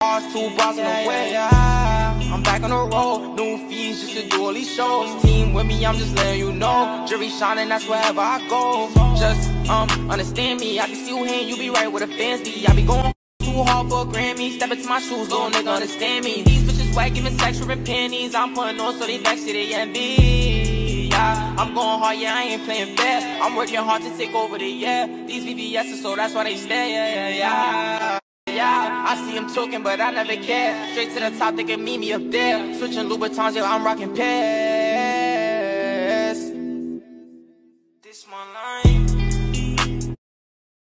Bars, two bars on the way. I'm back on the road, new fees just to do all these shows. Team with me, I'm just letting you know. Jury shining, that's wherever I go. Just um understand me, I can see you here, you be right where the fans be. I be going too hard for a Grammy. Step into my shoes, little nigga, understand me. These bitches whack, giving sex, ripping panties. I'm putting on so they back to the envy. Yeah, I'm going hard, yeah, I ain't playing fair. I'm working hard to take over the yeah. These VVS's, so that's why they stay, yeah, yeah, yeah. I see him talking, but I never care. Straight to the top, they can meet me up there. Switching Louboutins, yeah, I'm rocking pairs. This my line.